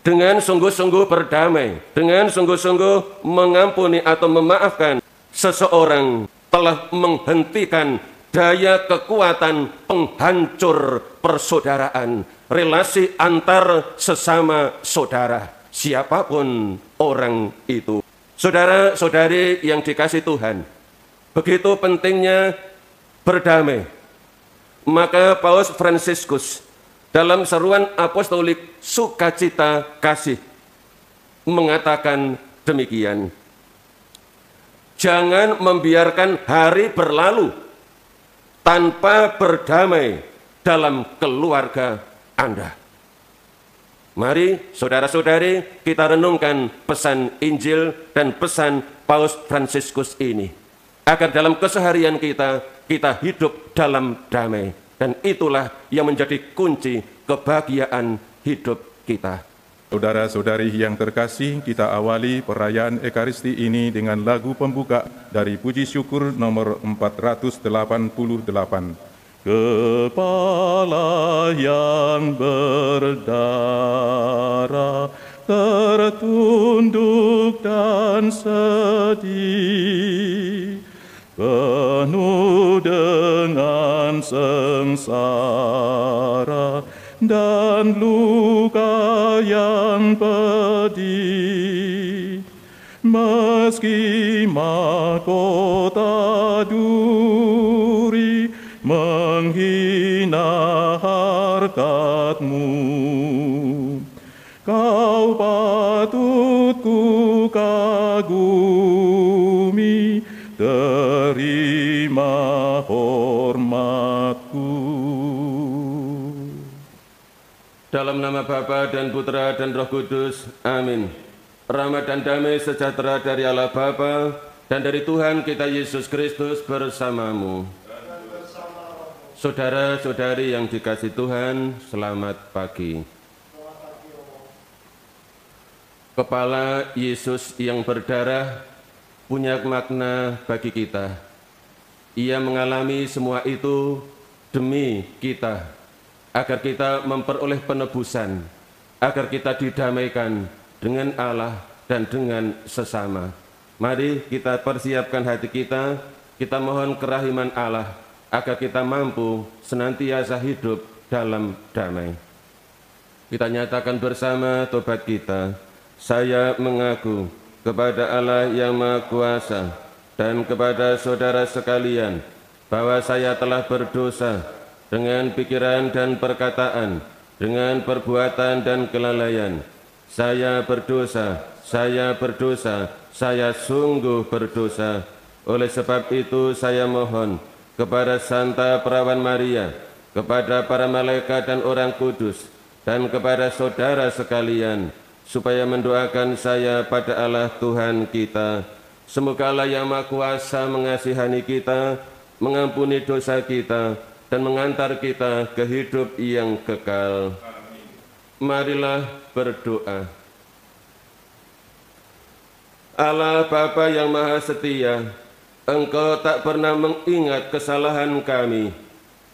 dengan sungguh-sungguh berdamai, dengan sungguh-sungguh mengampuni atau memaafkan seseorang telah menghentikan daya kekuatan penghancur persaudaraan, relasi antar sesama saudara, siapa pun orang itu. Saudara-saudari yang dikasih Tuhan, begitu pentingnya berdamai. Maka Paus Fransiskus dalam seruan apostolik sukacita kasih mengatakan demikian. Jangan membiarkan hari berlalu tanpa berdamai dalam keluarga Anda. Mari saudara-saudari kita renungkan pesan Injil dan pesan Paus Fransiskus ini. Agar dalam keseharian kita, kita hidup dalam damai dan itulah yang menjadi kunci kebahagiaan hidup kita. Saudara-saudari yang terkasih, kita awali perayaan Ekaristi ini dengan lagu pembuka dari Puji Syukur nomor 488. Kepala yang berdarah tertunduk dan sedih penuh dengan sengsara dan luka yang pedih. Meski mahkota duri menghina harkatmu, kau patut ku kagumi, hormatku. Dalam nama Bapa dan Putra dan Roh Kudus, amin. Rahmat dan damai sejahtera dari Allah Bapa dan dari Tuhan kita Yesus Kristus bersamamu. Saudara-saudari yang dikasih Tuhan, selamat pagi. Kepala Yesus yang berdarah punya makna bagi kita. Ia mengalami semua itu demi kita, agar kita memperoleh penebusan, agar kita didamaikan dengan Allah dan dengan sesama. Mari kita persiapkan hati kita, kita mohon kerahiman Allah, agar kita mampu senantiasa hidup dalam damai. Kita nyatakan bersama tobat kita, saya mengaku kepada Allah yang Maha Kuasa dan kepada saudara sekalian bahwa saya telah berdosa dengan pikiran dan perkataan, dengan perbuatan dan kelalaian. Saya berdosa, saya berdosa, saya sungguh berdosa. Oleh sebab itu saya mohon kepada Santa Perawan Maria, kepada para malaikat dan orang kudus, dan kepada saudara sekalian, supaya mendoakan saya pada Allah Tuhan kita. Semoga Allah yang Maha Kuasa mengasihani kita, mengampuni dosa kita, dan mengantar kita ke hidup yang kekal. Marilah berdoa. Allah Bapa yang Maha Setia, Engkau tak pernah mengingat kesalahan kami.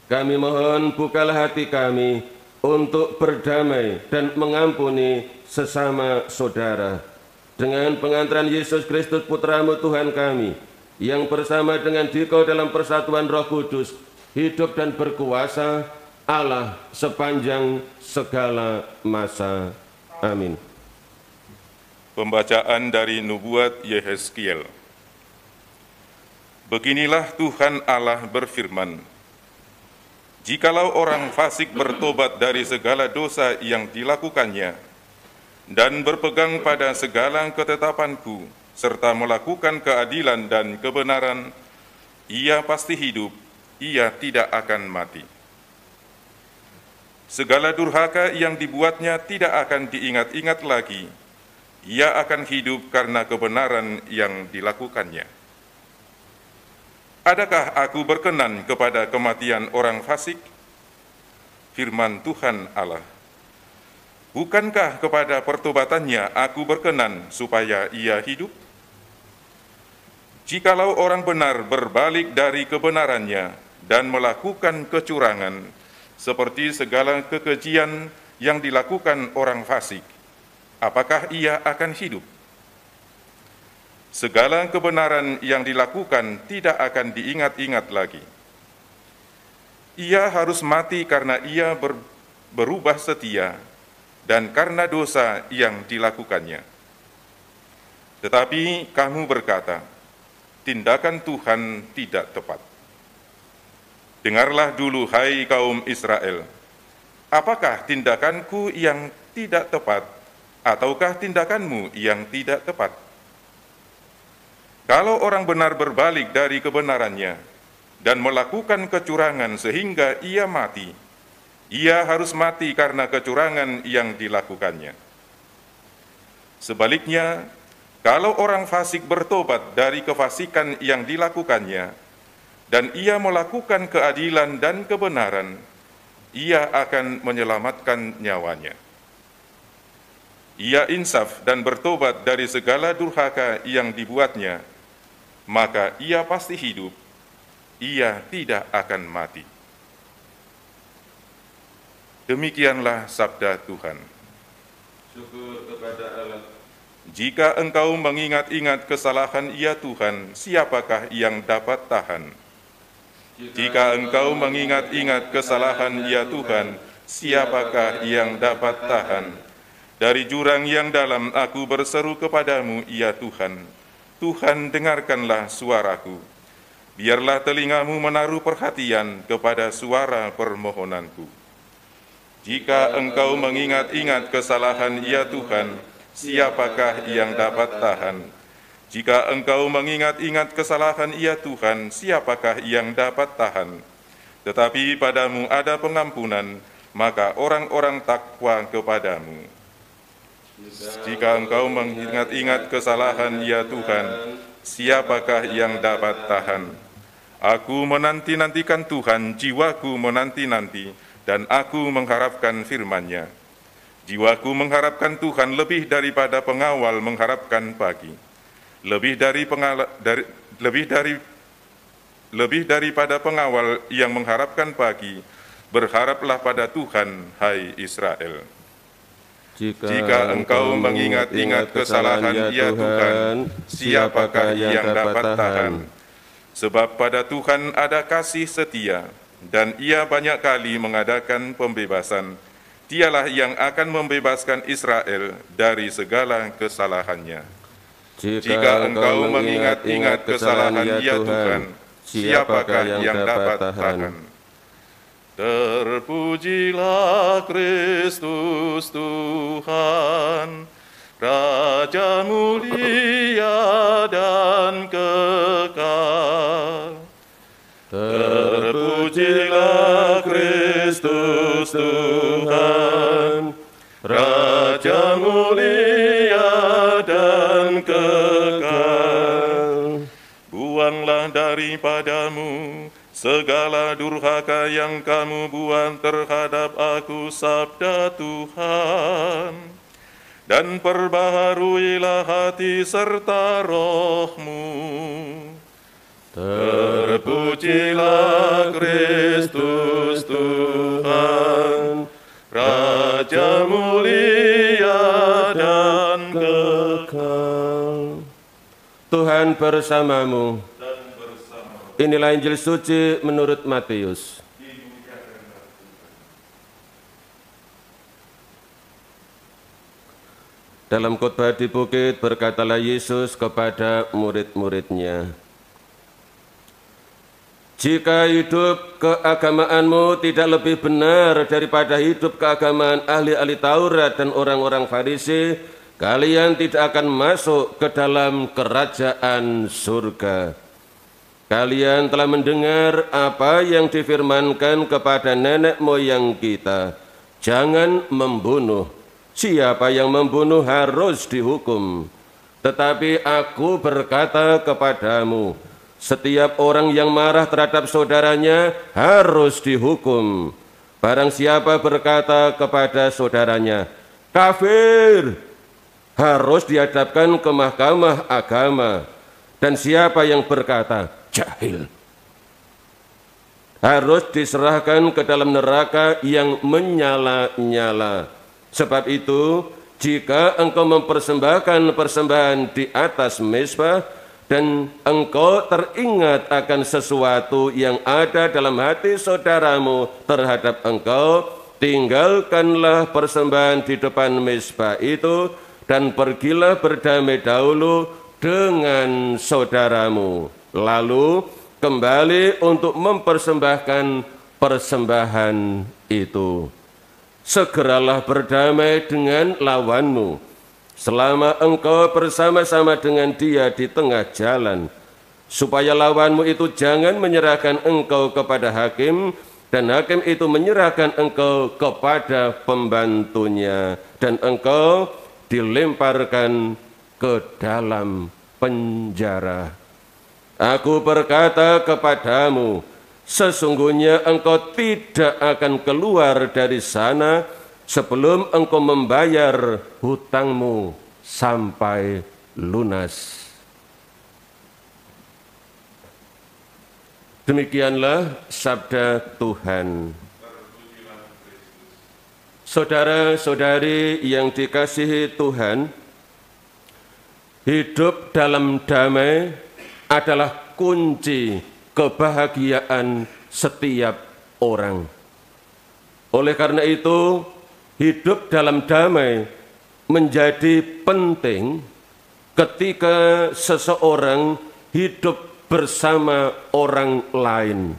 Kami mohon bukalah hati kami untuk berdamai dan mengampuni sesama saudara. Dengan pengantaran Yesus Kristus Putramu Tuhan kami, yang bersama dengan Dikau dalam persatuan roh kudus, hidup dan berkuasa Allah sepanjang segala masa. Amin. Pembacaan dari Nubuat Yehezkiel. Beginilah Tuhan Allah berfirman, Jikalau orang fasik bertobat dari segala dosa yang dilakukannya, dan berpegang pada segala ketetapanku, serta melakukan keadilan dan kebenaran, ia pasti hidup, ia tidak akan mati. Segala durhaka yang dibuatnya tidak akan diingat-ingat lagi, ia akan hidup karena kebenaran yang dilakukannya. Adakah aku berkenan kepada kematian orang fasik? Firman Tuhan Allah. Bukankah kepada pertobatannya aku berkenan supaya ia hidup? Jikalau orang benar berbalik dari kebenarannya dan melakukan kecurangan, seperti segala kekejian yang dilakukan orang fasik, apakah ia akan hidup? Segala kebenaran yang dilakukan tidak akan diingat-ingat lagi. Ia harus mati karena ia ber, berubah setia dan karena dosa yang dilakukannya. Tetapi kamu berkata, tindakan Tuhan tidak tepat. Dengarlah dulu, hai kaum Israel, apakah tindakanku yang tidak tepat, ataukah tindakanmu yang tidak tepat? Kalau orang benar berbalik dari kebenarannya dan melakukan kecurangan sehingga ia mati, ia harus mati karena kecurangan yang dilakukannya. Sebaliknya, kalau orang fasik bertobat dari kefasikan yang dilakukannya dan ia melakukan keadilan dan kebenaran, ia akan menyelamatkan nyawanya. Ia insaf dan bertobat dari segala durhaka yang dibuatnya maka ia pasti hidup, ia tidak akan mati. Demikianlah sabda Tuhan. Syukur kepada Allah. Jika engkau mengingat-ingat kesalahan ya Tuhan, siapakah yang dapat tahan? Jika engkau mengingat-ingat kesalahan ya Tuhan, siapakah yang dapat tahan? Dari jurang yang dalam aku berseru kepadamu, ya Tuhan, Tuhan dengarkanlah suaraku. Biarlah telingamu menaruh perhatian kepada suara permohonanku. Jika engkau mengingat-ingat kesalahan ya Tuhan, siapakah yang dapat tahan? Jika engkau mengingat-ingat kesalahan ya Tuhan, siapakah yang dapat tahan? Tetapi padamu ada pengampunan, maka orang-orang takwa kepadamu. Jika engkau mengingat-ingat kesalahan ya Tuhan, siapakah yang dapat tahan? Aku menanti-nantikan Tuhan, jiwaku menanti-nanti, dan aku mengharapkan firman-Nya. Jiwaku mengharapkan Tuhan lebih daripada pengawal mengharapkan pagi. Lebih dari pengala, dari, lebih dari lebih daripada pengawal yang mengharapkan pagi, berharaplah pada Tuhan, hai Israel. Jika, Jika engkau mengingat-ingat kesalahan ya Tuhan, siapakah yang dapat tahan? Sebab pada Tuhan ada kasih setia, dan ia banyak kali mengadakan pembebasan. Dialah yang akan membebaskan Israel dari segala kesalahannya. Jika engkau mengingat-ingat kesalahan ya Tuhan, siapakah yang dapat tahan? Terpujilah Kristus Tuhan, Raja mulia dan kekal. Kristus Tuhan, Raja mulia dan kekal. Buanglah daripadamu segala durhaka yang kamu buat terhadap aku sabda Tuhan. Dan perbaharuilah hati serta rohmu Terpujilah Kristus Tuhan Raja mulia dan kekal Tuhan bersamamu. Inilah Injil suci menurut Matius. Dalam khotbah di bukit berkatalah Yesus kepada murid-muridnya, Jika hidup keagamaanmu tidak lebih benar daripada hidup keagamaan ahli-ahli Taurat dan orang-orang Farisi, kalian tidak akan masuk ke dalam kerajaan surga. Kalian telah mendengar apa yang difirmankan kepada nenek moyang kita. Jangan membunuh. Siapa yang membunuh harus dihukum. Tetapi aku berkata kepadamu, setiap orang yang marah terhadap saudaranya harus dihukum. Barang siapa berkata kepada saudaranya, kafir, harus dihadapkan ke mahkamah agama. Dan siapa yang berkata, jahil, harus diserahkan ke dalam neraka yang menyala-nyala. Sebab itu, jika engkau mempersembahkan persembahan di atas mesbah dan engkau teringat akan sesuatu yang ada dalam hati saudaramu terhadap engkau, tinggalkanlah persembahan di depan mesbah itu dan pergilah berdamai dahulu dengan saudaramu. Lalu kembali untuk mempersembahkan persembahan itu. Segeralah berdamai dengan lawanmu, selama engkau bersama-sama dengan dia di tengah jalan, supaya lawanmu itu jangan menyerahkan engkau kepada hakim, dan hakim itu menyerahkan engkau kepada pembantunya, dan engkau dilemparkan ke dalam penjara. Aku berkata kepadamu, sesungguhnya engkau tidak akan keluar dari sana sebelum engkau membayar hutangmu sampai lunas. Demikianlah sabda Tuhan. Saudara-saudari yang dikasihi Tuhan, hidup dalam damai adalah kunci kebahagiaan setiap orang. Oleh karena itu, hidup dalam damai menjadi penting ketika seseorang hidup bersama orang lain.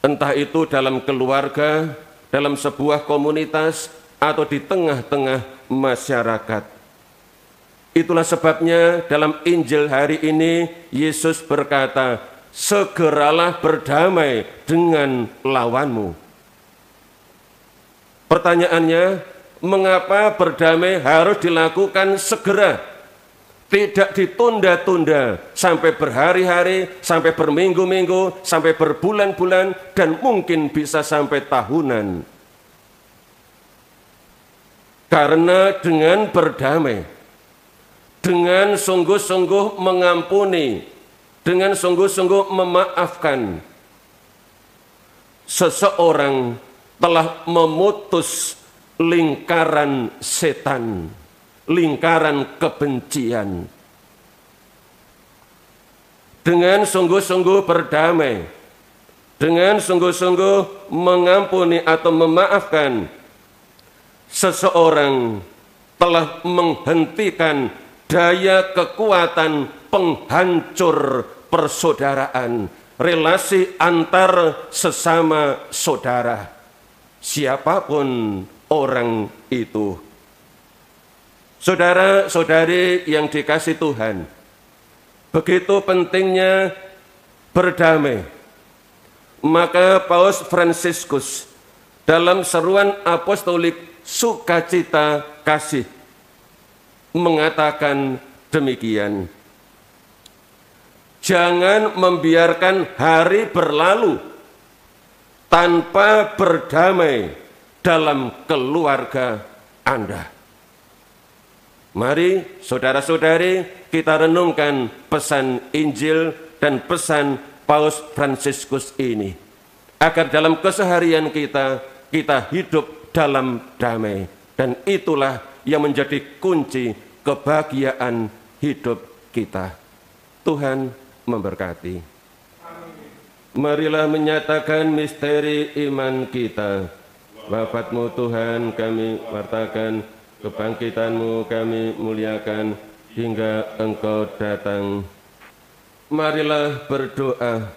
Entah itu dalam keluarga, dalam sebuah komunitas atau di tengah-tengah masyarakat. Itulah sebabnya dalam Injil hari ini Yesus berkata, "Segeralah berdamai dengan lawanmu." Pertanyaannya, mengapa berdamai harus dilakukan segera? Tidak ditunda-tunda sampai berhari-hari, sampai berminggu-minggu, sampai berbulan-bulan, dan mungkin bisa sampai tahunan. Karena dengan berdamai, dengan sungguh-sungguh mengampuni, dengan sungguh-sungguh memaafkan, seseorang telah memutus lingkaran setan lingkaran kebencian. Dengan sungguh-sungguh berdamai, dengan sungguh-sungguh mengampuni atau memaafkan, seseorang telah menghentikan daya kekuatan penghancur persaudaraan, relasi antar sesama saudara, siapa pun orang itu. Saudara-saudari yang dikasih Tuhan, begitu pentingnya berdamai. Maka Paus Fransiskus dalam seruan apostolik sukacita kasih mengatakan demikian. Jangan membiarkan hari berlalu tanpa berdamai dalam keluarga Anda. Mari saudara-saudari kita renungkan pesan Injil dan pesan Paus Fransiskus ini. Agar dalam keseharian kita, kita hidup dalam damai. Dan itulah yang menjadi kunci kebahagiaan hidup kita. Tuhan memberkati. Marilah menyatakan misteri iman kita. Wafatmu Tuhan kami wartakan kebangkitanmu kami muliakan hingga engkau datang. Marilah berdoa.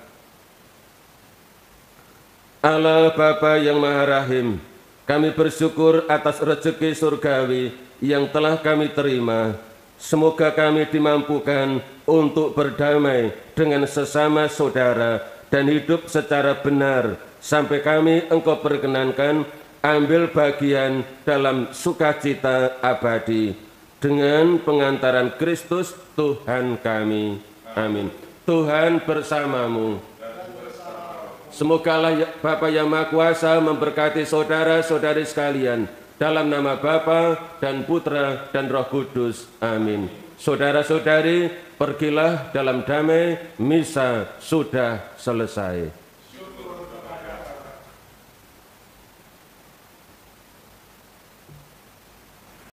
Allah Bapa yang Maha Rahim, kami bersyukur atas rezeki surgawi yang telah kami terima. Semoga kami dimampukan untuk berdamai dengan sesama saudara dan hidup secara benar sampai kami engkau perkenankan ambil bagian dalam sukacita abadi dengan pengantaran Kristus Tuhan kami. Amin. Tuhan bersamamu. Semoga ya, Bapa yang Maha Kuasa memberkati saudara-saudari sekalian dalam nama Bapa dan Putra dan Roh Kudus. Amin. Saudara-saudari, pergilah dalam damai, misa sudah selesai.